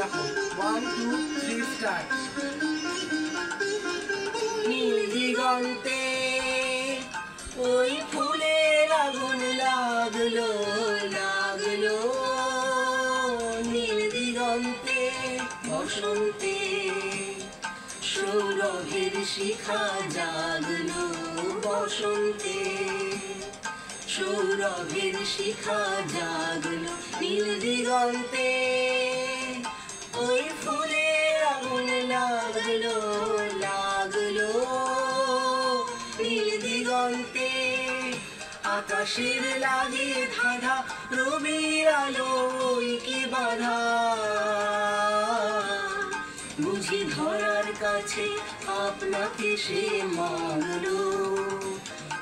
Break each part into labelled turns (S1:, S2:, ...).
S1: রাখো one two three start নীল দিগন্তে ওই ফুলের আগুন লাগল লাগল। নীল দিগন্তে বসন্তে সৌরভের শিখা জাগলো বসন্তে। সৌরভের শিখা জাগলো নীল দিগন্তে লাগল লাগল। নীল দিগন্তে আকাশের লাগে ধাঁধা রবির আলো কি বাধা? বুঝি ধরার কাছে আপনাকে সে মাগলো।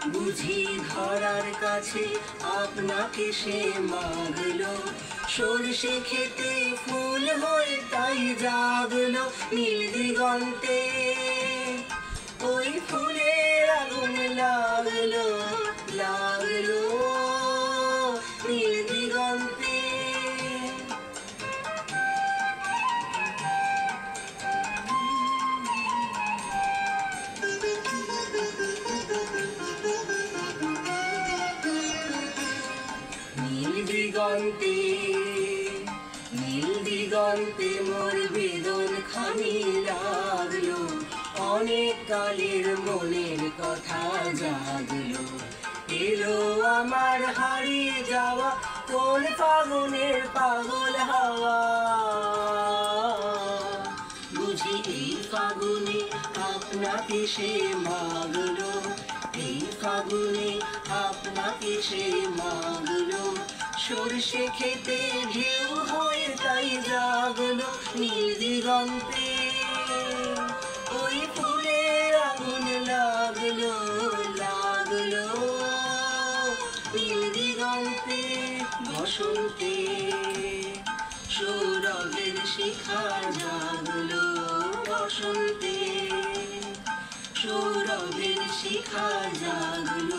S1: বুঝি ধরার কাছে আপনাকে সে মাগলো। সরষে খেতে ফুল হয়ে, তাই জাগলো নীল দিগন্তে। ওই ফুলের আগুন লাগল লাগল নীল দিগন্তে। নীল দিগন্তে। নীল দিগন্তে মোর বেদন খানি লাগল। অনেক কালের মনের কথা জাগলো। এলো আমার হারিয়ে যাওয়া, কোন ফাগুনের পাগল হাওয়া। বুঝি এই ফাগুনে আপনাকে সে মাগলো। এই ফাগুনে আপনাকে সে মাগলো। সরষে খেতে জাগলো নীল দিগন্তে, ওই ফুলের আগুন লাগল লাগল। নীল দিগন্তে, বসন্তে, সৌরভের শিখা জাগলো বসন্তে। সৌরভের শিখা জাগলো